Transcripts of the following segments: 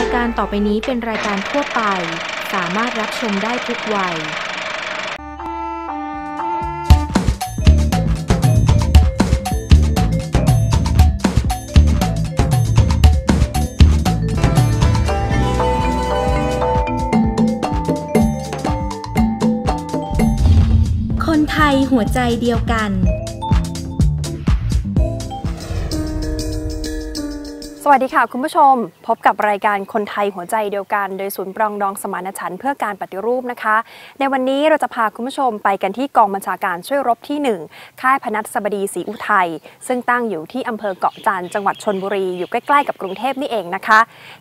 ายการต่อไปนี้เป็นรายการทั่วไป สามารถรับชมได้ทุกวัย คนไทยหัวใจเดียวกัน วัสดีค่ะคุณผู้ชม พบกับรายการคนไทยหัวใจเดียวกัน โดยศูนย์ปรองดองสมานฉันท์เพื่อการปฏิรูปนะคะ ในวันนี้เราจะพาคุณผู้ชมไปกันที่กองบัญชาการช่วยรบที่ 1 ค่ายพนัสสบดีศรีอุทัยซึ่งตั้งอยู่ที่อำเภอเกาะจันจังหวัดชนบุรีอยู่ใกล้ๆกับกรุงเทพนี่เองนะคะ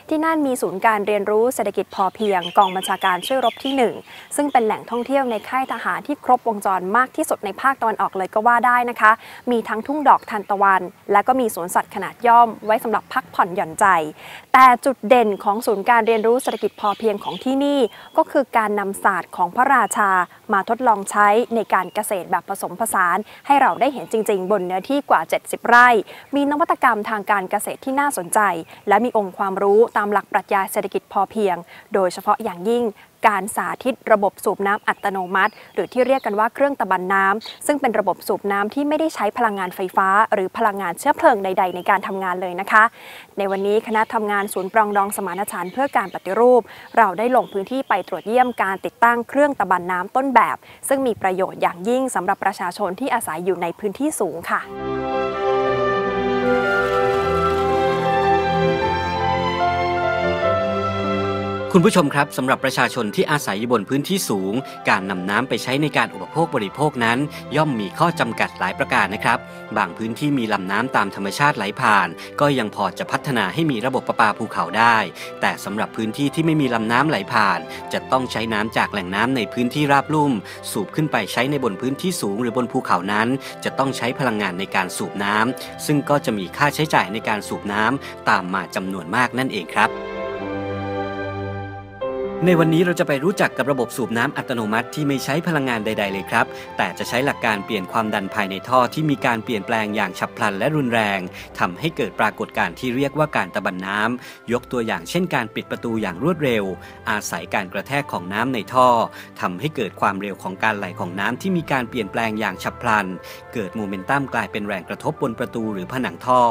ที่นั่นมีศูนย์การเรียนรู้เศรษฐกิจพอเพียง กองบัญชาการช่วยรบที่ 1 ซึ่งเป็นแหล่งท่องเที่ยวในค่ายทหารที่ครบวงจรมากที่สุดในภาคตะวันออกเลยก็ว่าได้นะคะ มีทั้งทุ่งดอกทานตะวัน และก็มีสวนสัตว์ขนาดย่อมไว้สำหรับพักผ่อนหย่อนใจ แต่จุดเด่นของศูนย์การเรียนรู้เศรษฐกิจพอเพียงของที่นี่ ก็คือการนำศาสตร์ของพระราชามาทดลองใช้ในการเกษตรแบบผสมผสาน ให้เราได้เห็นจริง ๆ บนเนื้อที่กว่า 70 ไร่ มีนวัตกรรมทางการเกษตรที่น่าสนใจ และมีองค์ความรู้ตามหลักปรัชญาเศรษฐกิจพอเพียง โดยเฉพาะอย่างยิ่งการสาธิตระบบสูบน้ำอัตโนมัติ หรือที่เรียกกันว่าเครื่องตะบันน้ำซึ่งเป็นระบบสูบน้ำที่ไม่ได้ใช้พลังงานไฟฟ้า หรือพลังงานเชื้อเพลิงใด ๆ ในการทำงานเลยนะคะ ในวันนี้คณะทำงานศูนย์ปรองดองสมานฉันท์เพื่อการปฏิรูป เราได้ลงพื้นที่ไปตรวจเยี่ยมการติดตั้งเครื่องตะบันน้ำต้นแบบ ซึ่งมีประโยชน์อย่างยิ่งสำหรับประชาชนที่อาศัยอยู่ในพื้นที่สูงค่ะ คุณผู้ชมครับสำหรับประชาชนที่อาศัยอยู่บนพื้นที่สูง การนำน้ำไปใช้ในการอุปโภคบริโภคนั้น ย่อมมีข้อจำกัดหลายประการนะครับ บางพื้นที่มีลำน้ำตามธรรมชาติไหลผ่าน ก็ยังพอจะพัฒนาให้มีระบบประปาภูเขาได้ แต่สำหรับพื้นที่ที่ไม่มีลำน้ำไหลผ่าน จะต้องใช้น้ำจากแหล่งน้ำในพื้นที่ราบลุ่ม สูบขึ้นไปใช้ในบนพื้นที่สูงหรือบนภูเขานั้น จะต้องใช้พลังงานในการสูบน้ำซึ่งก็จะมีค่าใช้จ่ายในการสูบน้ำตามมาจำนวนมากนั่นเองครับ ในวันนี้เราจะไปรู้จักกับระบบสูบน้ำอัตโนมัติที่ไม่ใช้พลังงานใด ๆ เลยครับ แต่จะใช้หลักการเปลี่ยนความดันภายในท่อที่มีการเปลี่ยนแปลงอย่างฉับพลันและรุนแรงทำให้เกิดปรากฏการณ์ที่เรียกว่าการตะบันน้ำยกตัวอย่างเช่นการปิดประตูอย่างรวดเร็ว อาศัยการกระแทกของน้ำในท่อทำให้เกิดความเร็วของการไหลของน้ำที่มีการเปลี่ยนแปลงอย่างฉับพลัน เกิดโมเมนตัมกลายเป็นแรงกระทบบนประตูหรือผนังท่อ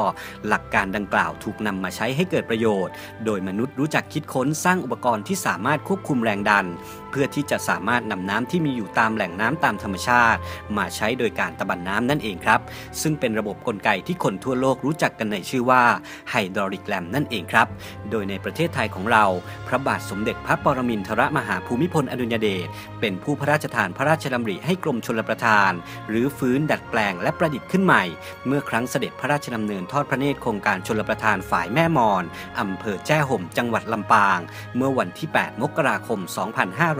หลักการดังกล่าวถูกนำมาใช้ให้เกิดประโยชน์ โดยมนุษย์รู้จักคิดค้นสร้างอุปกรณ์ที่สามารถควบคุมแรงดัน เพื่อที่จะสามารถนำน้ำที่มีอยู่ตามแหล่งน้ำตามธรรมชาติ มาใช้โดยการตะบันน้ำนั่นเองครับ ซึ่งเป็นระบบกลไกที่คนทั่วโลกรู้จักกันในชื่อว่าไฮดรอลิกแลมนั่นเองครับ โดยในประเทศไทยของเรา พระบาทสมเด็จพระปรมินทรมหาภูมิพลอดุลยเดชเป็นผู้พระราชทานพระราชดำริให้กรมชลประทาน หรือฟื้นดัดแปลงและประดิษฐ์ขึ้นใหม่ เมื่อครั้งเสด็จพระราชดำเนินทอดพระเนตรโครงการชลประทานฝ่ายแม่มอนอำเภอแจ้ห่มจังหวัดลำปาง เมื่อวันที่ 8 มกราคม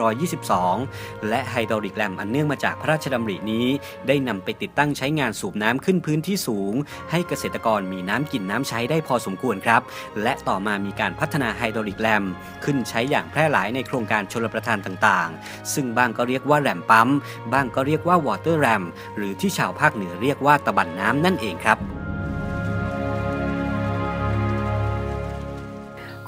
2522 และ hydraulic ram อันเนื่องมาจากพระราชดำรินี้ ได้นำไปติดตั้งใช้งานสูบน้ำขึ้นพื้นที่สูง ให้เกษตรกรมีน้ำกินน้ำใช้ได้พอสมควรครับ และต่อมามีการพัฒนา hydraulic ram ขึ้นใช้อย่างแพร่หลายในโครงการชลประทานต่างๆ ซึ่งบ้างก็เรียกว่า ram pump บ้างก็เรียกว่า water ram หรือที่ชาวภาคเหนือเรียกว่าตะบันน้ำนั่นเองครับ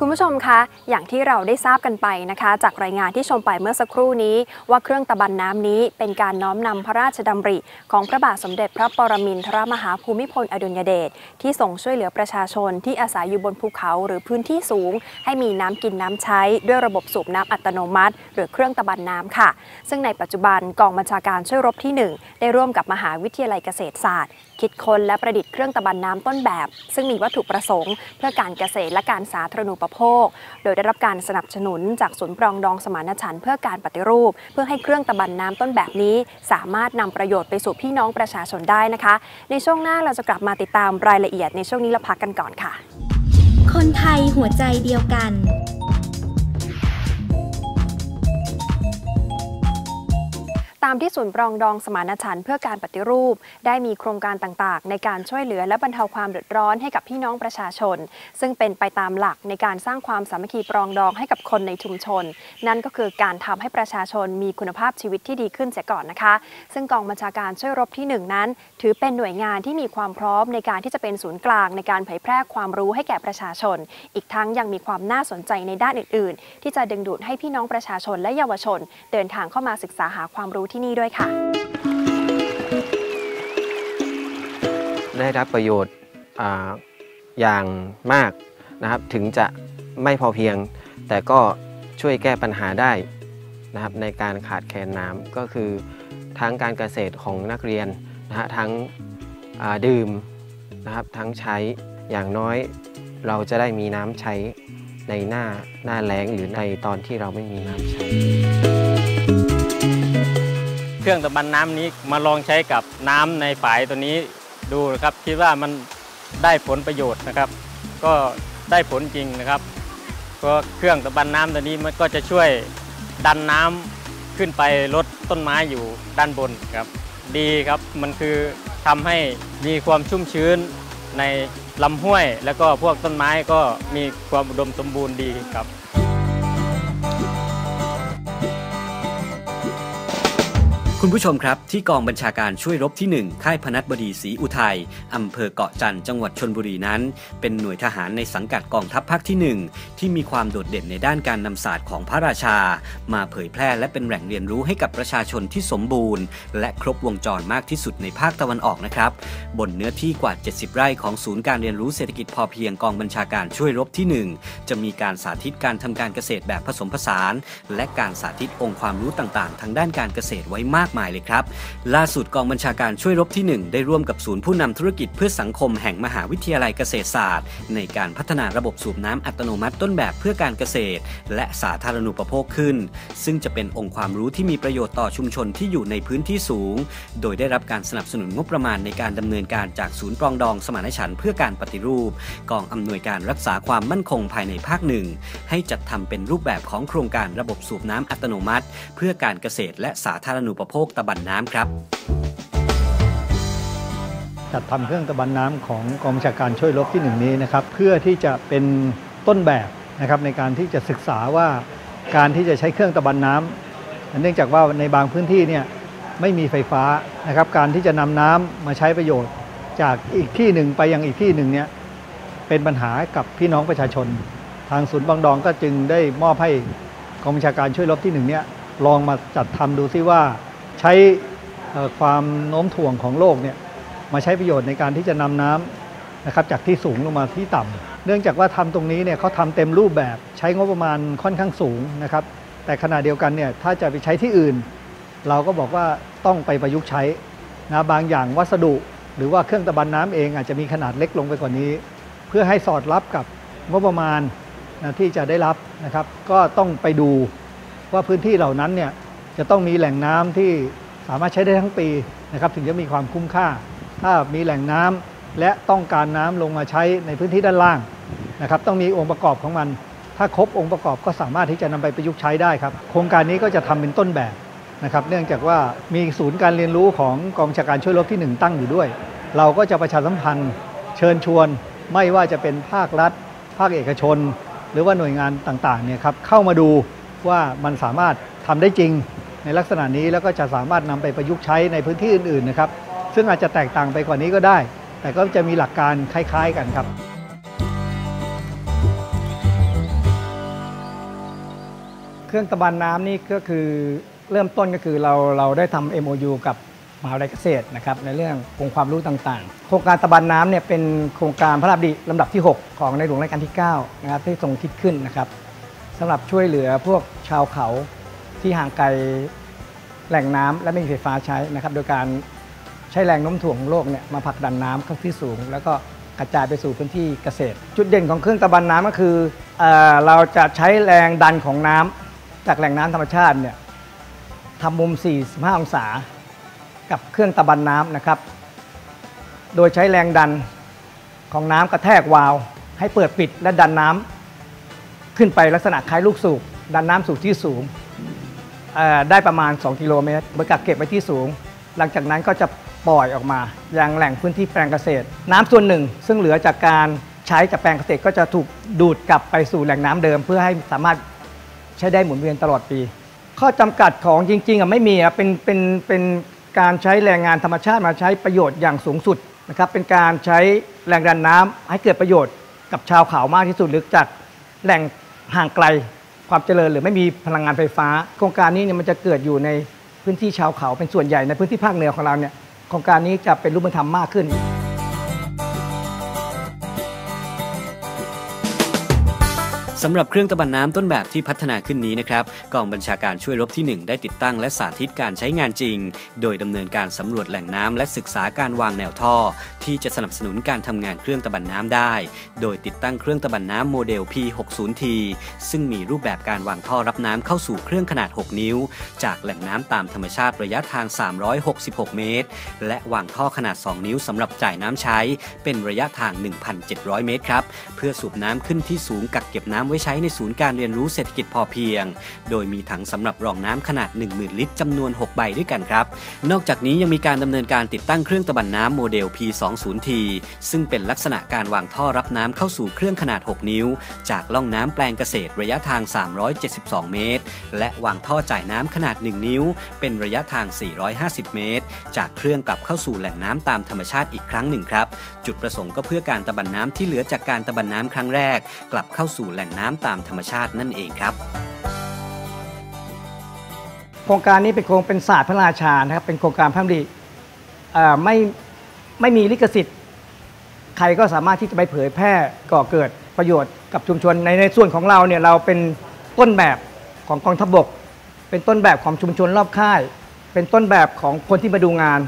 คุณผู้ชมคะ อย่างที่เราได้ทราบกันไปนะคะ จากรายงานที่ชมไปเมื่อสักครู่นี้ ว่าเครื่องตะบันน้ำนี้เป็นการน้อมนำพระราชดำริ ของพระบาทสมเด็จพระปรมินทรมหาภูมิพลอดุลยเดชที่ส่งช่วยเหลือประชาชนที่อาศัยอยู่บนภูเขาหรือพื้นที่สูง ให้มีน้ำกินน้ำใช้ ด้วยระบบสูบน้ำอัตโนมัติ หรือเครื่องตะบันน้ำค่ะ ซึ่งในปัจจุบันกองบัญชาการช่วยรบที่ 1 ได้ร่วมกับมหาวิทยาลัยเกษตรศาสตร์ คิดค้นและประดิษฐ์เครื่องตะบันน้ำต้นแบบ ซึ่งมีวัตถุประสงค์ เพื่อการเกษตรและการสาธารณูปโภค โดยได้รับการสนับสนุนจากศูนย์ปรองดองสมานฉันท์เพื่อการปฏิรูป เพื่อให้เครื่องตะบันน้ำต้นแบบนี้ สามารถนำประโยชน์ไปสู่พี่น้องประชาชนได้นะคะ ในช่วงหน้าเราจะกลับมาติดตามรายละเอียดในช่วงนี้เราพักกันก่อนค่ะ คนไทยหัวใจเดียวกัน ตามที่ศูนย์ปรองดองสมานฉันท์เพื่อการปฏิรูป ได้มีโครงการต่างๆ ในการช่วยเหลือและบรรเทาความเดือดร้อนให้กับพี่น้องประชาชน ซึ่งเป็นไปตามหลักในการสร้างความสามัคคีปรองดองให้กับคนในชุมชน นั่นก็คือการทำให้ประชาชนมีคุณภาพชีวิตที่ดีขึ้นเสียก่อนนะคะ ซึ่งกองบัญชาการช่วยรบที่หนึ่งนั้น ถือเป็นหน่วยงานที่มีความพร้อมในการที่จะเป็นศูนย์กลางในการเผยแพร่ความรู้ให้แก่ประชาชน อีกทั้งยังมีความน่าสนใจในด้านอื่น ๆ ที่จะดึงดูดให้พี่น้องประชาชนและเยาวชน เดินทางเข้ามาศึกษาหาความรู้ที่นี่ด้วยค่ะ ได้รับประโยชน์ออย่างมากนะครับถึงจะไม่พอเพียง แต่ก็ช่วยแก้ปัญหาได้นะครับในการขาดแคลนน้ำก็คือทั้งการเกษตรของนักเรียนนะฮะทั้งดื่มนะครับทั้งใช้อย่างน้อยเราจะได้มีน้ำใช้ในหน้าหน้าแล้งหรือในตอนที่เราไม่มีน้ำใช้ รื่องตะบันน้ำนี้มาลองใช้กับน้ำในฝายตัวนี้ดูนะครับคิดว่ามันได้ผลประโยชน์นะครับ ก็ได้ผลจริงนะครับก็เครื่องตะบันน้ำตัวนี้มันก็จะช่วยดันน้ำขึ้นไปลดต้นไม้อยู่ด้านบนครับ ดีครับมันคือทำให้มีความชุ่มชื้นในลำห้วย แล้วก็พวกต้นไม้ก็มีความอุดมสมบูรณ์ดีครับ คุณผู้ชมครับ ที่กองบัญชาการช่วยรบที่ 1 ค่ายพนัสบดีศรีอุทัยอำเภอเกาะจันทร์จังหวัดชนบุรีนั้น เป็นหน่วยทหารในสังกัดกองทัพภาคที่ 1 ที่มีความโดดเด่นในด้านการนำศาสตร์ของพระราชา มาเผยแพร่และเป็นแหล่งเรียนรู้ให้กับประชาชนที่สมบูรณ์ และครบวงจรมากที่สุดในภาคตะวันออกนะครับ บนเนื้อที่กว่า 70 ไร่ของศูนย์การเรียนรู้เศรษฐกิจพอเพียงกองบัญชาการช่วยรบที่ 1 จะมีการสาธิตการทำการเกษตรแบบผสมผสาน และการสาธิตองค์ความรู้ต่างๆ ทางด้านการเกษตรไว้มากมายเลยครับ ล่าสุดกองบัญชาการช่วยรบที่ 1 ได้ร่วมกับศูนย์ผู้นำธุรกิจเพื่อสังคมแห่งมหาวิทยาลัยเกษตรศาสตร์ ในการพัฒนาระบบสูบน้ำอัตโนมัติต้นแบบเพื่อการเกษตร และสาธารณูปโภคขึ้น ซึ่งจะเป็นองค์ความรู้ที่มีประโยชน์ต่อชุมชนที่อยู่ในพื้นที่สูง โดยได้รับการสนับสนุนงบประมาณในการดำเนินการจากศูนย์ปรองดองสมานฉันท์เพื่อการปฏิรูป กองอำนวยการรักษาความมั่นคงภายในภาคหนึ่งให้จัดทำเป็นรูปแบบของโครงการระบบสูบน้ำอัตโนมัติ เพื่อการเกษตรและสาธารณูปโภคตะบันน้ำครับ จัดทำเครื่องตะบันน้ำของกองบัญชาการช่วยรบที่หนึ่งนี้นะครับ เพื่อที่จะเป็นต้นแบบนะครับในการที่จะศึกษาว่าการที่จะใช้เครื่องตะบันน้ำเนื่องจากว่าในบางพื้นที่เนี่ยไม่มีไฟฟ้านะครับ การที่จะนำน้ำมาใช้ประโยชน์จากอีกที่หนึ่งไปยังอีกที่หนึ่งเนี่ยเป็นปัญหากับพี่น้องประชาชน ทางศูนย์บางดองก็จึงได้มอบให้กองบัญชาการช่วยรบที่หนึ่งเนี่ยลองมาจัดทำดูซิว่า ใช้ความโน้มถ่วงของโลกเนี่ยมาใช้ประโยชน์ในการที่จะนำน้ำนะครับจากที่สูงลงมาที่ต่ำเนื่องจากว่าทำตรงนี้เนี่ยเขาทำเต็มรูปแบบใช้งบประมาณค่อนข้างสูงนะครับ แต่ขณะเดียวกันเนี่ยถ้าจะไปใช้ที่อื่น เราก็บอกว่าต้องไปประยุกต์ใช้นะบางอย่างวัสดุ หรือว่าเครื่องตะบันน้ำเองอาจจะมีขนาดเล็กลงไปกว่านี้ เพื่อให้สอดรับกับงบประมาณนะที่จะได้รับนะครับ ก็ต้องไปดูว่าพื้นที่เหล่านั้นเนี่ย จะต้องมีแหล่งน้ำที่สามารถใช้ได้ทั้งปีนะครับถึงจะมีความคุ้มค่า ถ้ามีแหล่งน้ำและต้องการน้ำลงมาใช้ในพื้นที่ด้านล่างนะครับต้องมีองค์ประกอบของมัน ถ้าครบองค์ประกอบก็สามารถที่จะนำไปประยุกต์ใช้ได้ครับ โครงการนี้ก็จะทำเป็นต้นแบบนะครับเนื่องจากว่ามีศูนย์การเรียนรู้ของกองชาการช่วยรบที่ 1 ตั้งอยู่ด้วย เราก็จะประชาสัมพันธ์ เชิญชวน ไม่ว่าจะเป็นภาครัฐ ภาคเอกชน หรือว่าหน่วยงานต่างๆเนี่ยครับเข้ามาดูว่ามันสามารถ ทำได้จริงในลักษณะนี้แล้วก็จะสามารถนำไปประยุกต์ใช้ในพื้นที่อื่นๆนะครับซึ่งอาจจะแตกต่างไปกว่านี้ก็ได้ แต่ก็จะมีหลักการคล้ายๆกันครับเครื่องตะบันน้ำนี่ก็คือเริ่มต้นก็คือเราเราได้ทำ MOU กับมหาวิทยาลัยเกษตรนะครับในเรื่ององค์ความรู้ต่างๆ โครงการตะบันน้ำเนี่ยเป็นโครงการพระราชดำริลำดับที่ 6 ของในหลวงรัชกาลที่9นะครับที่ทรงคิดขึ้นนะครับสำหรับช่วยเหลือพวกชาวเขา ที่ห่างไกลแหล่งน้ำและไม่มีไฟฟ้าใช้นะครับ โดยการใช้แรงโน้มถ่วงของโลกเนี่ยมาผลักดันน้ำเข้าที่สูง แล้วก็กระจายไปสู่พื้นที่เกษตร จุดเด่นของเครื่องตะบันน้ำก็คือเอเราจะใช้แรงดันของน้ำจากแหล่งน้ำธรรมชาติเนี่ยทำมุม 45 องศา กับเครื่องตะบันน้ำนะครับ โดยใช้แรงดันของน้ำกระแทกวาล์วให้เปิดปิดและดันน้ำขึ้นไปลักษณะคล้ายลูกสูบดันน้ำสู่ที่สูง ได้ประมาณ 2 กิโลเมตรเหมือกับเก็บไว้ที่สูง หลังจากนั้นก็จะปล่อยออกมายังแหล่งพื้นที่แปลงเกษตร น้ำส่วนหนึ่ง ซึ่งเหลือจากการใช้จากแปลงเกษตรก็จะถูกดูดกลับไปสู่แหล่งน้ำเดิม เพื่อให้สามารถใช้ได้หมุนเวียนตลอดปี ข้อจำกัดของจริงๆอะไม่มีอะเป็นเป็นเป็นการใช้แรงงานธรรมชาติมาใช้ประโยชน์อย่างสูงสุดนะครับเป็นการใช้แรงดันน้ำให้เกิดประโยชน์กับชาวเขามากที่สุดหรือจากแหล่งห่างไกล ความเจริญหรือไม่มีพลังงานไฟฟ้า โครงการนี้เนี่ยมันจะเกิดอยู่ในพื้นที่ชาวเขาเป็นส่วนใหญ่ในพื้นที่ภาคเหนือของเราเนี่ยโครงการนี้จะเป็นรูปธรรมมากขึ้น สำหรับเครื่องตะบันน้ำต้นแบบที่พัฒนาขึ้นนี้นะครับกองบัญชาการช่วยรบที่ 1 ได้ติดตั้งและสาธิตการใช้งานจริง โดยดำเนินการสำรวจแหล่งน้ำและศึกษาการวางแนวท่อ ที่จะสนับสนุนการทำงานเครื่องตะบันน้ำได้ โดยติดตั้งเครื่องตะบันน้ำโมเดล P60T ซึ่งมีรูปแบบการวางท่อรับน้ำเข้าสู่เครื่องขนาด 6 นิ้ว จากแหล่งน้ำตามธรรมชาติระยะทาง 366 เมตร และวางท่อขนาด 2 นิ้วสำหรับจ่ายน้ำใช้ เป็นระยะทาง 1,700 เมตรครับเพื่อสูบน้ำขึ้นที่สูงกักเก็บน้ำไว้ใช้ในศูนย์การเรียนรู้เศรษฐกิจพอเพียง โดยมีถังสำหรับรองน้ำขนาด 10,000 ลิตรจำนวน 6 ใบด้วยกันครับ นอกจากนี้ยังมีการดำเนินการติดตั้งเครื่องตะบันน้ำโมเดล P20T ซึ่งเป็นลักษณะการวางท่อรับน้ำเข้าสู่เครื่องขนาด 6 นิ้ว จากล่องน้ำแปลงเกษตรระยะทาง 372 เมตร และวางท่อจ่ายน้ำขนาด 1 นิ้ว เป็นระยะทาง 450 เมตร จากเครื่องกลับเข้าสู่แหล่งน้ำตามธรรมชาติอีกครั้งหนึ่งครับ จุดประสงค์ก็เพื่อการตะบันน้ำที่เหลือจากการตะบันน้ำครั้งแรก กลับเข้าสู่แหล่งน้ำตามธรรมชาตินั่นเองครับ โครงการนี้เป็นโครงเป็นศาสตร์พระราชานะครับ เป็นโครงการพระริเอ่อไม่ไม่มีลิขสิทธิ์ ใครก็สามารถที่จะไปเผยแพร่ก่อเกิดประโยชน์กับชุมชนในในส่วนของเราเนี่ยเราเป็นต้นแบบของกองทัพบก เป็นต้นแบบของชุมชนรอบค่าย เป็นต้นแบบของคนที่มาดูงาน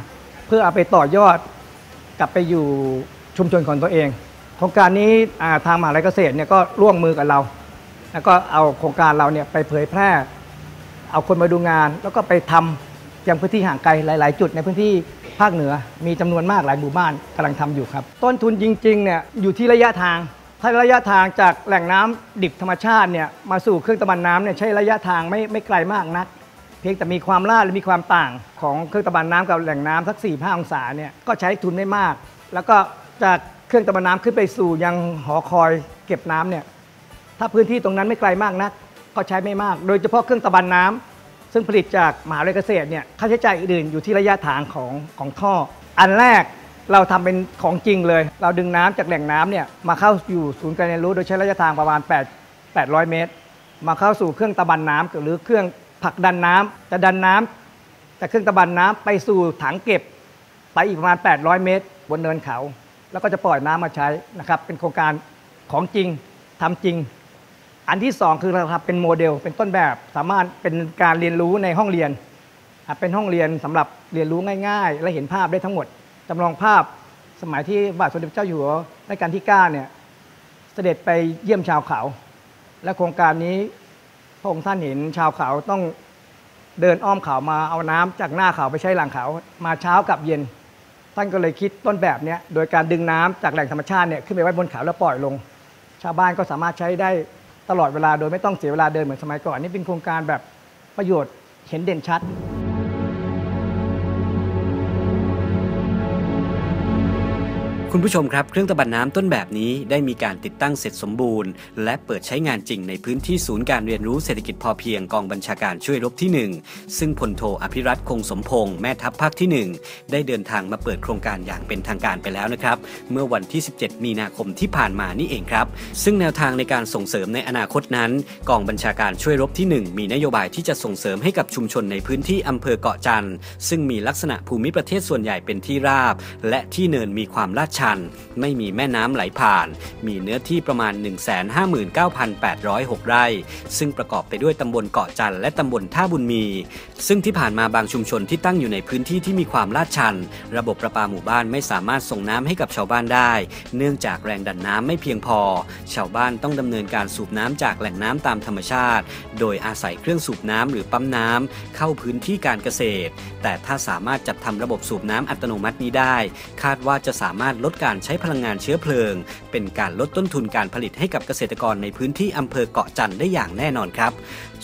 เพื่อเอาไปต่อยอดกลับไปอยู่ชุมชนของตัวเอง ครงการนี้ทางมหาลัยเกษตรเนี่ยก็ร่วมมือกับเรา แล้วก็เอาโครงการเราเนี่ยไปเผยแพร่ เอาคนมาดูงาน แล้วก็ไปทำยังพื้นที่ห่างไกลหลาย ๆ จุดในพื้นที่ภาคเหนือ มีจำนวนมากหลายหมู่บ้านกำลังทำอยู่ครับ ต้นทุนจริง ๆ เนี่ยอยู่ที่ระยะทาง ถ้าระยะทางจากแหล่งน้ำดิบธรรมชาติเนี่ยมาสู่เครื่องตะบันน้ำเนี่ยใช้ระยะทางไม่ไม่ไกลมากนัก เพียงแต่มีความลาดและมีความต่างของเครื่องตะบันน้ำกับแหล่งน้ำสัก4ี่ห้าองศาเนี่ยก็ใช้ทุนไม่มาก แล้วก็จาก เครื่องตะบันน้ำขึ้นไปสู่ยังหอคอยเก็บน้ำเนี่ยถ้าพื้นที่ตรงนั้นไม่ไกลมากนักก็ใช้ไม่มาก โดยเฉพาะเครื่องตะบันน้ำซึ่งผลิตจากมหาวิทยาลัยเกษตรเนี่ยค่าใช้จ่ายอื่นอยู่ที่ระยะทางของของท่อ อันแรกเราทำเป็นของจริงเลย เราดึงน้ำจากแหล่งน้ำเนี่ยมาเข้าอยู่ศูนย์การเรียนรู้โดยใช้ระยะทางประมาณ 8 800 เมตร มาเข้าสู่เครื่องตะบันน้ำหรือเครื่องผลักดันน้ำจะดันน้ำจากเครื่องตะบันน้ำไปสู่ถังเก็บไปอีกประมาณ 800 เมตร บนเนินเขา แล้วก็จะปล่อยน้ำมาใช้นะครับ เป็นโครงการของจริงทำจริง อันที่สองคือเราทำเป็นโมเดล เป็นต้นแบบสามารถเป็นการเรียนรู้ในห้องเรียนอะเป็นห้องเรียนสำหรับเรียนรู้ง่าย ๆ และเห็นภาพได้ทั้งหมดจำลองภาพสมัยที่บาทสมเด็จพระเจ้าอยู่หัวรัชกาลที่9เนี่ยเสด็จไปเยี่ยมชาวเขา และโครงการนี้พระองค์ท่านเห็นชาวเขาต้องเดินอ้อมเขามาเอาน้ำจากหน้าเขาไปใช้หลังเขามาเช้ากับเย็นานก็เลยคิดต้นแบบเนี้ยโดยการดึงน้ำจากแหล่งธรรมชาติเนี่ยขึ้นไปไว้บนเขาแล้วปล่อยลง ชาวบ้านก็สามารถใช้ได้ตลอดเวลาโดยไม่ต้องเสียเวลาเดินเหมือนสมัยก่อนนี่เป็นโครงการแบบประโยชน์เห็นเด่นชัด คุณผู้ชมครับ เครื่องตะบันน้ำต้นแบบนี้ได้มีการติดตั้งเสร็จสมบูรณ์ และเปิดใช้งานจริงในพื้นที่ศูนย์การเรียนรู้เศรษฐกิจพอเพียงกองบัญชาการช่วยรบที่ 1 ซึ่งพลโทอภิรัตคงสมพงศ์แม่ทัพภาคที่ 1 ได้เดินทางมาเปิดโครงการอย่างเป็นทางการไปแล้วนะครับ เมื่อวันที่ 17 มีนาคมที่ผ่านมานี่เองครับ ซึ่งแนวทางในการส่งเสริมในอนาคตนั้น กองบัญชาการช่วยรบที่ 1 มีนโยบายที่จะส่งเสริมให้กับชุมชนในพื้นที่อำเภอเกาะจันทร์ซึ่งมีลักษณะภูมิประเทศส่วนใหญ่เป็นที่ราบ และที่เนินมีความลาดชันไม่มีแม่น้ำไหลผ่าน มีเนื้อที่ประมาณ 159,806 ไร่ ซึ่งประกอบไปด้วยตำบลเกาะจันทร์และตำบลท่าบุญมี ซึ่งที่ผ่านมาบางชุมชนที่ตั้งอยู่ในพื้นที่ที่มีความลาดชัน ระบบประปาหมู่บ้านไม่สามารถส่งน้ำให้กับชาวบ้านได้ เนื่องจากแรงดันน้ำไม่เพียงพอ ชาวบ้านต้องดำเนินการสูบน้ำจากแหล่งน้ำตามธรรมชาติ โดยอาศัยเครื่องสูบน้ำหรือปั๊มน้ำเข้าพื้นที่การเกษตร แต่ถ้าสามารถจัดทำระบบสูบน้ำอัตโนมัตินี้ได้ คาดว่าจะสามารถลดดการใช้พลังงานเชื้อเพลิง เป็นการลดต้นทุนการผลิตให้กับเกษตรกรในพื้นที่อำเภอเกาะจันทร์ได้อย่างแน่นอนครับ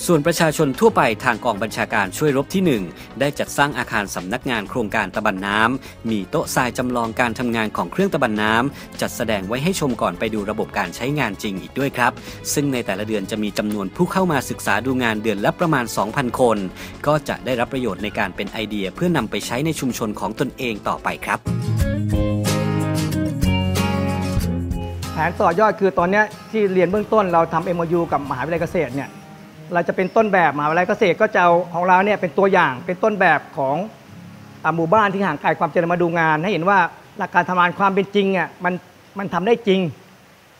ส่วนประชาชนทั่วไปทางกองบัญชาการช่วยรบที่ 1 ได้จัดสร้างอาคารสำนักงานโครงการตะบันน้ำมีโต๊ะทรายจำลองการทำงานของเครื่องตะบันน้ำจัดแสดงไว้ให้ชมก่อนไปดูระบบการใช้งานจริงอีกด้วยครับ ซึ่งในแต่ละเดือนจะมีจำนวนผู้เข้ามาศึกษาดูงานเดือนละประมาณ 2,000 คน ก็จะได้รับประโยชน์ในการเป็นไอเดียเพื่อนำไปใช้ในชุมชนของตนเองต่อไปครับ ผนต่อยอดคือตอนนี้ที่เรียนเบื้องต้นเราทำ MOU กับมหาวิทยาลัยเกษตรเนี่ยเราจะเป็นต้นแบบมหาวิทยาลัยเกษตรก็จะเอาของเราเนี่ยเป็นตัวอย่างเป็นต้นแบบของอหมู่บ้านที่ห่างไกลความเจริญมาดูงาน ให้เห็นว่าหลักการทำงานความเป็นจริงอะมันมันทำได้จริง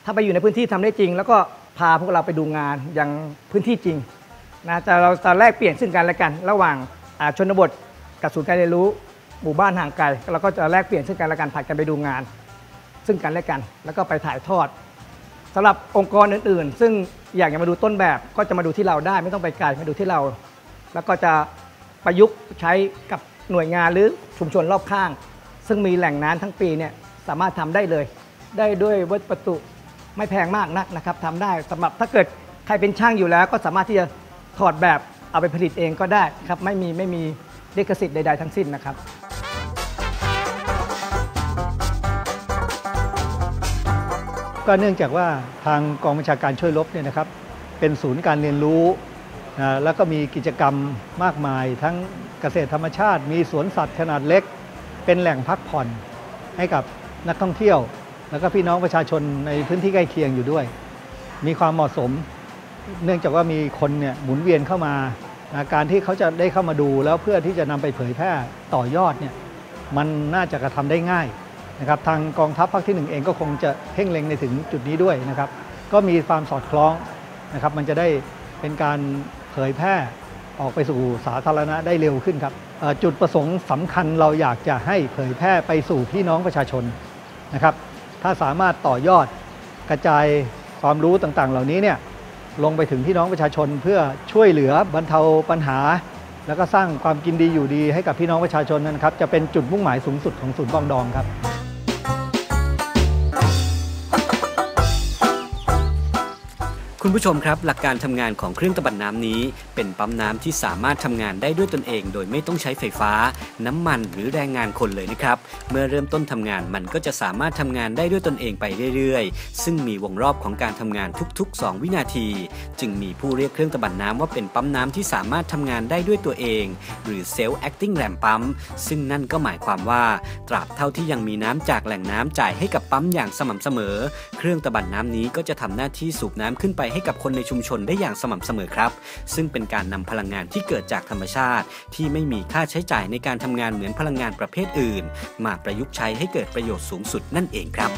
ถ้าไปอยู่ในพื้นที่ทำได้จริง แล้วก็พาพวกเราไปดูงานอย่างพื้นที่จริงนะจะเราจะแลกเปลี่ยนซึ่งกันและกัน ระหว่างชนบทกับศูนย์การเรียนรู้หมู่บ้านห่างไกลเราก็จะแลกเปลี่ยนซึ่งกันและกันผลัดกันไปดูงาน ซึ่งกันและกัน แล้วก็ไปถ่ายทอดสำหรับองค์กรอื่น ๆ ซึ่งอยากจะมาดูต้นแบบก็จะมาดูที่เราได้ ไม่ต้องไปไกลมาดูที่เรา แล้วก็จะประยุกต์ใช้กับหน่วยงานหรือชุมชนรอบข้าง ซึ่งมีแหล่งน้ำทั้งปีเนี่ยสามารถทำได้เลย ได้ด้วยวัสดุไม่แพงมากนักนะครับทำได้สำหรับถ้าเกิดใครเป็นช่างอยู่แล้ว ก็สามารถที่จะถอดแบบเอาไปผลิตเองก็ได้ครับไม่มีไม่มีลิขสิทธิ์ใด ๆ ทั้งสิ้นนะครับ ก็เนื่องจากว่าทางกองบัญชาการช่วยรบเนี่ยนะครับ เป็นศูนย์การเรียนรู้นะแล้วก็มีกิจกรรมมากมาย ทั้งเกษตรธรรมชาติ มีสวนสัตว์ขนาดเล็ก เป็นแหล่งพักผ่อนให้กับนักท่องเที่ยว แล้วก็พี่น้องประชาชนในพื้นที่ใกล้เคียงอยู่ด้วย มีความเหมาะสม เนื่องจากว่ามีคนเนี่ยหมุนเวียนเข้ามานะการที่เขาจะได้เข้ามาดูแล้วเพื่อที่จะนำไปเผยแพร่ต่อยอดเนี่ยมันน่าจะกระทำได้ง่าย นะครับทางกองทัพภาคที่หนึ่งเองก็คงจะเพ่งเล็งในถึงจุดนี้ด้วยนะครับก็มีความสอดคล้องนะครับมันจะได้เป็นการเผยแพร่ออกไปสู่สาธารณะได้เร็วขึ้นครับจุดประสงค์สำคัญเราอยากจะให้เผยแพร่ไปสู่พี่น้องประชาชนนะครับถ้าสามารถต่อยอดกระจายความรู้ต่างๆ เหล่านี้เนี่ยลงไปถึงพี่น้องประชาชนเพื่อช่วยเหลือบรรเทาปัญหา แล้วก็สร้างความกินดีอยู่ดีให้กับพี่น้องประชาชนนะครับ จะเป็นจุดมุ่งหมายสูงสุดของศูนย์ปรองดองครับ คุณผู้ชมครับหลักการทำงานของเครื่องตะบันน้ำนี้ เป็นปั๊มน้ำที่สามารถทำงานได้ด้วยตนเอง โดยไม่ต้องใช้ไฟฟ้า น้ำมันหรือแรงงานคนเลยนะครับ เมื่อเริ่มต้นทำงานมันก็จะสามารถทำงานได้ด้วยตนเองไปเรื่อยๆ ซึ่งมีวงรอบของการทำงานทุก ๆ 2 วินาที จึงมีผู้เรียกเครื่องตะบันน้ำว่าเป็นปั๊มน้ำที่สามารถทำงานได้ด้วยตัวเอง หรือ self acting lamp ปั๊มซึ่งนั่นก็หมายความว่า ตราบเท่าที่ยังมีน้ำจากแหล่งน้ำจ่ายให้กับปั๊มอย่างสม่ำเสมอ เครื่องตะบันน้ำนี้ก็จะทำหน้าที่สูบน้ำขึ้นไปใให้กับคนในชุมชนได้อย่างสม่ำเสมอครับ ซึ่งเป็นการนำพลังงานที่เกิดจากธรรมชาติ ที่ไม่มีค่าใช้จ่ายในการทำงานเหมือนพลังงานประเภทอื่น มาประยุกต์ใช้ให้เกิดประโยชน์สูงสุดนั่นเองครับ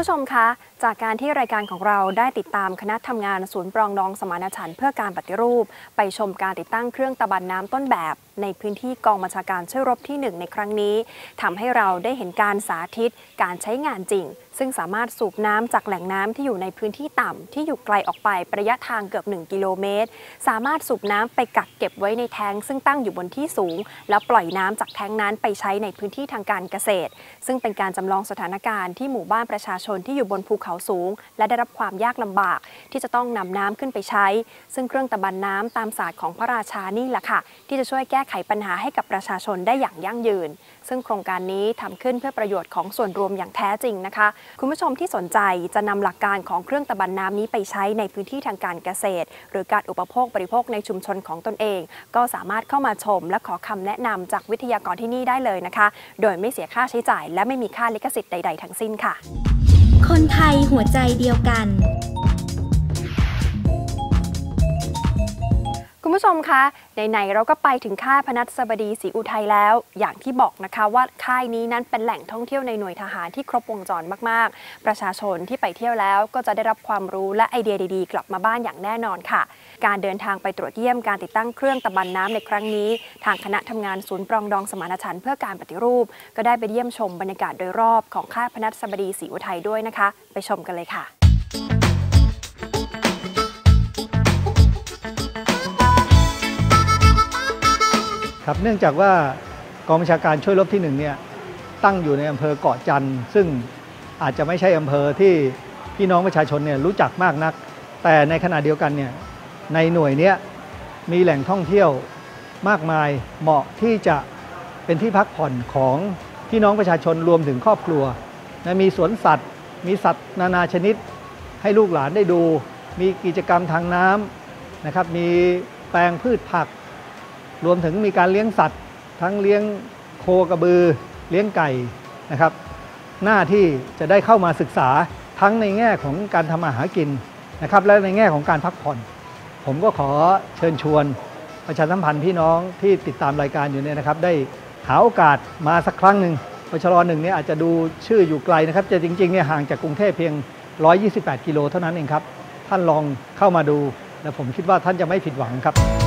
ผู้ชมคะ จากการที่รายการของเราได้ติดตามคณะทำงานศูนย์ปรองดองสมานฉันท์เพื่อการปฏิรูป ไปชมการติดตั้งเครื่องตะบันน้ำต้นแบบ ในพื้นที่กองบัญชาการช่วยรบที่ 1 ในครั้งนี้ทำให้เราได้เห็นการสาธิต การใช้งานจริง ซึ่งสามารถสูบน้ำจากแหล่งน้ำที่อยู่ในพื้นที่ต่ำที่อยู่ไกลออกไประยะทางเกือบ 1 กิโลเมตร สามารถสูบน้ำไปกักเก็บไว้ในแทงซึ่งตั้งอยู่บนที่สูง แล้วปล่อยน้ำจากแทงนั้นไปใช้ในพื้นที่ทางการเกษตร ซึ่งเป็นการจำลองสถานการณ์ที่หมู่บ้านประชาชนที่อยู่บนภูเขาสูง และได้รับความยากลำบาก ที่จะต้องนำน้ำขึ้นไปใช้ ซึ่งเครื่องตะบันน้ำตามศาสตร์ของพระราชานี่แหละค่ะ ที่จะช่วยแก้ไขปัญหาให้กับประชาชนได้อย่างยั่งยืน ซึ่งโครงการนี้ทำขึ้นเพื่อประโยชน์ของส่วนรวมอย่างแท้จริงนะคะ คุณผู้ชมที่สนใจจะนำหลักการของเครื่องตะบันน้ำนี้ไปใช้ในพื้นที่ทางการเกษตร หรือการอุปโภคบริโภคในชุมชนของตนเอง ก็สามารถเข้ามาชม และขอคำแนะนำจากวิทยากรที่นี่ได้เลยนะคะ โดยไม่เสียค่าใช้จ่าย และไม่มีค่าลิขสิทธิ์ใด ๆ ทั้งสิ้นค่ะ คนไทยหัวใจเดียวกัน คุณผู้ชมคะไหนๆเราก็ไปถึงค่ายพนัสบดีศรีอุทัยแล้ว อย่างที่บอกนะคะว่าค่ายนี้นั้นเป็นแหล่งท่องเที่ยวในหน่วยทหารที่ครบวงจรมากๆ ประชาชนที่ไปเที่ยวแล้วก็จะได้รับความรู้และไอเดียดีๆ กลับมาบ้านอย่างแน่นอนค่ะ การเดินทางไปตรวจเยี่ยมการติดตั้งเครื่องตะบันน้ำในครั้งนี้ ทางคณะทำงานศูนย์ปรองดองสมานฉันท์เพื่อการปฏิรูป ก็ได้ไปเยี่ยมชมบรรยากาศโดยรอบของค่ายพนัสบดีศรีอุทัยด้วยนะคะ ไปชมกันเลยค่ะครับเนื่องจากว่ากองบัญชาการช่วยรบที่หนึ่งเนี่ยตั้งอยู่ในอำเภอเกาะจันทร์ซึ่งอาจจะไม่ใช่อำเภอที่พี่น้องประชาชนเนี่ยรู้จักมากนัก แต่ในขณะเดียวกันเนี่ย ในหน่วยนี้มีแหล่งท่องเที่ยวมากมายเหมาะที่จะเป็นที่พักผ่อนของพี่น้องประชาชนรวมถึงครอบครัวนะมีสวนสัตว์ มีสัตว์นานาชนิด ให้ลูกหลานได้ดู มีกิจกรรมทางน้ำนะครับ มีแปลงพืชผัก รวมถึงมีการเลี้ยงสัตว์ ทั้งเลี้ยงโคกระบือ เลี้ยงไก่นะครับ หน้าที่จะได้เข้ามาศึกษาทั้งในแง่ของการทำอาหารกินนะครับ และในแง่ของการพักผ่อน ผมก็ขอเชิญชวนประชาสัมพันธ์พี่น้องที่ติดตามรายการอยู่เนี่ยนะครับ ได้หาโอกาสมาสักครั้งหนึ่งปชรหนึ่งเนี่ยอาจจะดูชื่ออยู่ไกลนะครับแต่จริงๆเนี่ยห่างจากกรุงเทพเพียง 128 กิโลเท่านั้นเองครับ ท่านลองเข้ามาดู และผมคิดว่าท่านจะไม่ผิดหวังครับ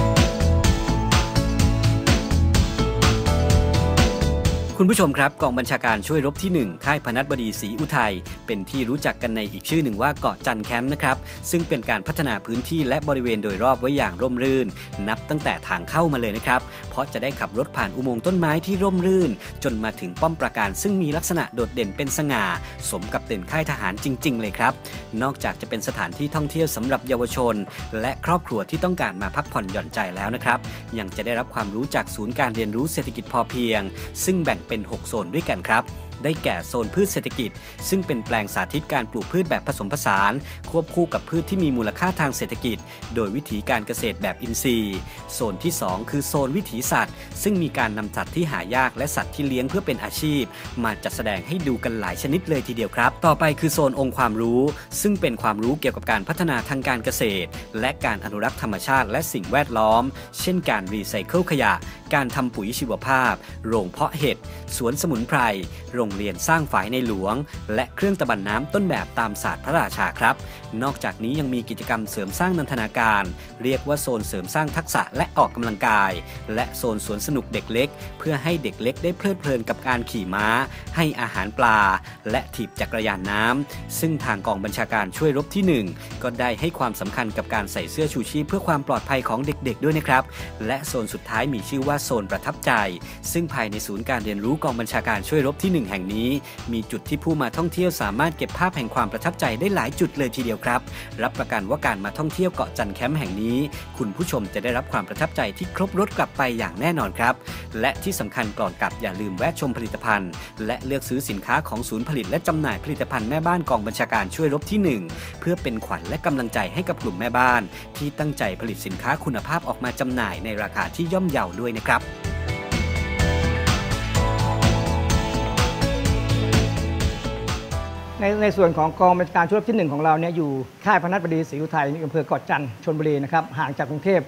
คุณผู้ชมครับกองบัญชาการช่วยรบที่ 1 ค่ายพนัสบดีศรีอุทัยเป็นที่รู้จักกันในอีกชื่อหนึ่งว่าเกาะจันแคมป์นะครับ ซึ่งเป็นการพัฒนาพื้นที่และบริเวณโดยรอบไว้อย่างร่มรื่น นับตั้งแต่ทางเข้ามาเลยนะครับ เพราะจะได้ขับรถผ่านอุโมงค์ต้นไม้ที่ร่มรื่น จนมาถึงป้อมปราการ ซึ่งมีลักษณะโดดเด่นเป็นสง่า สมกับเด่นค่ายทหารจริง ๆ เลยครับ นอกจากจะเป็นสถานที่ท่องเที่ยวสำหรับเยาวชน และครอบครัวที่ต้องการมาพักผ่อนหย่อนใจแล้วนะครับยังจะได้รับความรู้จากศูนย์การเรียนรู้เศรษฐกิจพอเพียง ซึ่งแบ่งเป็น 6 โซนด้วยกันครับ ได้แก่โซนพืชเศรษฐกิจ ซึ่งเป็นแปลงสาธิตการปลูกพืชแบบผสมผสาน ควบคู่กับพืชที่มีมูลค่าทางเศรษฐกิจ โดยวิถีการเกษตรแบบอินทรีย์ โซนที่ 2 คือโซนวิถีสัตว์ ซึ่งมีการนำสัตว์ที่หายากและสัตว์ที่เลี้ยงเพื่อเป็นอาชีพ มาจัดแสดงให้ดูกันหลายชนิดเลยทีเดียวครับ ต่อไปคือโซนองค์ความรู้ ซึ่งเป็นความรู้เกี่ยวกับการพัฒนาทางการเกษตร และการอนุรักษ์ธรรมชาติและสิ่งแวดล้อม เช่น การรีไซเคิลขยะ การทำปุ๋ยชีวภาพ โรงเพาะเห็ด สวนสมุนไพร โรงเรียนสร้างฝายในหลวง และเครื่องตะบันน้ำต้นแบบตามศาสตร์พระราชาครับ นอกจากนี้ยังมีกิจกรรมเสริมสร้างนันทนาการ เรียกว่าโซนเสริมสร้างทักษะและออกกำลังกาย และโซนสวนสนุกเด็กเล็ก เพื่อให้เด็กเล็กได้เพลิดเพลินกับการขี่ม้า ให้อาหารปลา และถีบจักรยานน้ำซึ่งทางกองบัญชาการช่วยรบที่ 1 ก็ได้ให้ความสำคัญกับการใส่เสื้อชูชีพเพื่อความปลอดภัยของเด็กๆ ด้วยนะครับ และโซนสุดท้ายมีชื่อว่าโซนประทับใจ ซึ่งภายในศูนย์การเรียนรู้กองบัญชาการช่วยรบที่ 1 แห่งนี้ มีจุดที่ผู้มาท่องเที่ยวสามารถเก็บภาพแห่งความประทับใจได้หลายจุดเลยทีเดียวครับ รับประกันว่าการมาท่องเที่ยวเกาะจันแคมป์แห่งนี้ คุณผู้ชมจะได้รับความประทับใจที่ครบรถกลับไปอย่างแน่นอนครับ และที่สำคัญก่อนกลับอย่าลืมแวะชมผลิตภัณฑ์ และเลือกซื้อสินค้าของศูนย์ผลิตและจำหน่ายผลิตภัณฑ์แม่บ้านกองบัญชาการช่วยรบที่ 1 เพื่อเป็นขวัญและกำลังใจให้กับกลุ่มแม่บ้าน ที่ตั้งใจผลิตสินค้าคุณภาพออกมาจำหน่ายในราคาที่ย่อมเยาด้วยนะครับในในส่วนของกองบัญชาการช่วยรบที่หนึ่งของเราเนี่ยอยู่ค่ายพนัสบดีศรีอุทัยอำเภอเกาะจันทร์ชลบุรีนะครับห่างจากกรุงเทพ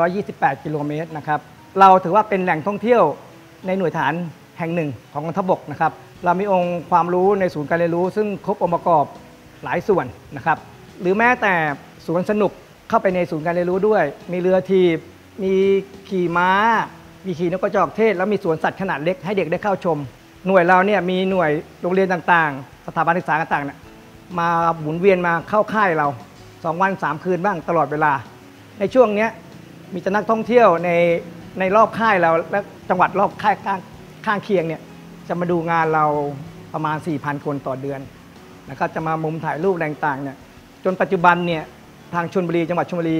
128 กิโลเมตรนะครับเราถือว่าเป็นแหล่งท่องเที่ยวในหน่วยฐานแห่งหนึ่งของกองทัพบกนะครับเรามีองค์ความรู้ในศูนย์การเรียนรู้ ซึ่งครบองค์ประกอบหลายส่วนนะครับหรือแม้แต่สวนสนุกเข้าไปในศูนย์การเรียนรู้ด้วย มีเรือทีบ มีขี่ม้า มีขี่นกกระจอกเทศ แล้วมีสวนสัตว์ขนาดเล็กให้เด็กได้เข้าชม หน่วยเราเนี่ยมีหน่วยโรงเรียนต่างๆ สถาบันศึกษาต่างๆเนี่ยมาหมุนเวียนมาเข้าค่ายเรา2วัน3คืนบ้างตลอดเวลา ในช่วงเนี้ยมีแต่นักท่องเที่ยวในในรอบค่ายเราและจังหวัดรอบค่ายข้างข้างเคียงเนี่ยจะมาดูงานเราประมาณ 4,000 คนต่อเดือนนะครับจะมามุมถ่ายรูปต่างๆเนี่ยจนปัจจุบันเนี่ยทางชลบุรีจังหวัดชลบุรี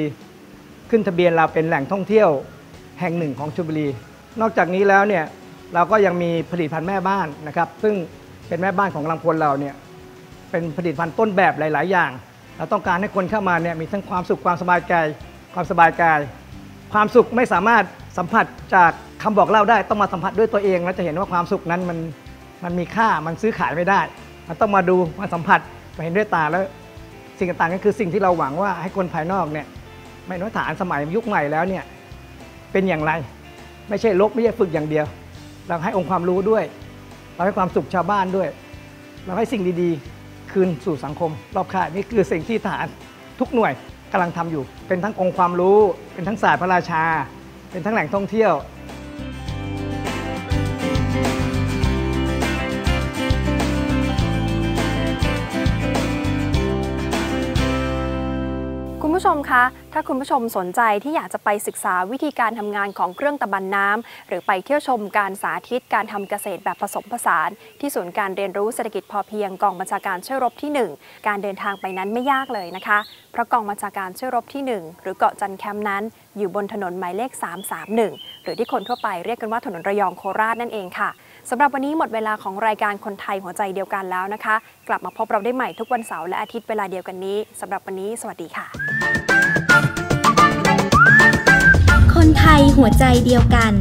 ขึ้นทะเบียนเราเป็นแหล่งท่องเที่ยวแห่งหนึ่งของชลบุรี นอกจากนี้แล้วเนี่ยเราก็ยังมีผลิตภัณฑ์แม่บ้านนะครับ ซึ่งเป็นแม่บ้านของกำลังพลเราเนี่ยเป็นผลิตภัณฑ์ต้นแบบหลาย ๆ อย่าง เราต้องการให้คนเข้ามาเนี่ยมีทั้งความสุขความสบายใจความสบายกาย ความสุขไม่สามารถสัมผัสจากคำบอกเล่าได้ต้องมาสัมผัสด้วยตัวเองแล้วจะเห็นว่าความสุขนั้นมันมันมีค่ามันซื้อขายไม่ได้มันต้องมาดูมาสัมผัสมาเห็นด้วยตาแล้วสิ่งต่างๆก็คือสิ่งที่เราหวังว่าให้คนภายนอกเนี่ย ม่น้อยฐานสมัยยุคใหม่แล้วเนี่ยเป็นอย่างไร ไม่ใช่ลบไม่ใช่ฝึกอย่างเดียว เราให้องค์ความรู้ด้วย เราให้ความสุขชาวบ้านด้วย เราให้สิ่งดีๆ คืนสู่สังคม รอบค่ายนี่คือสิ่งที่ทหารทุกหน่วยกำลังทำอยู่ เป็นทั้งองค์ความรู้ เป็นทั้งศาสตร์พระราชา เป็นทั้งแหล่งท่องเที่ยว ชมคะ ถ้าคุณผู้ชมสนใจที่อยากจะไปศึกษาวิธีการทำงานของเครื่องตะบันน้ำ หรือไปเที่ยวชมการสาธิตการทำเกษตรแบบผสมผสาน ที่ศูนย์การเรียนรู้เศรษฐกิจพอเพียงกองบัญชาการช่วยรบที่ 1 การเดินทางไปนั้นไม่ยากเลยนะคะ เพราะกองบัญชาการช่วยรบที่ 1 หรือเกาะจันแคมป์นั้น อยู่บนถนนหมายเลข 331 หรือที่คนทั่วไปเรียกกันว่าถนนระยองโคราชนั่นเองค่ะ สำหรับวันนี้หมดเวลาของรายการคนไทยหัวใจเดียวกันแล้วนะคะ กลับมาพบเราได้ใหม่ทุกวันเสาร์และอาทิตย์เวลาเดียวกันนี้สำหรับวันนี้สวัสดีค่ะ คนไทยหัวใจเดียวกัน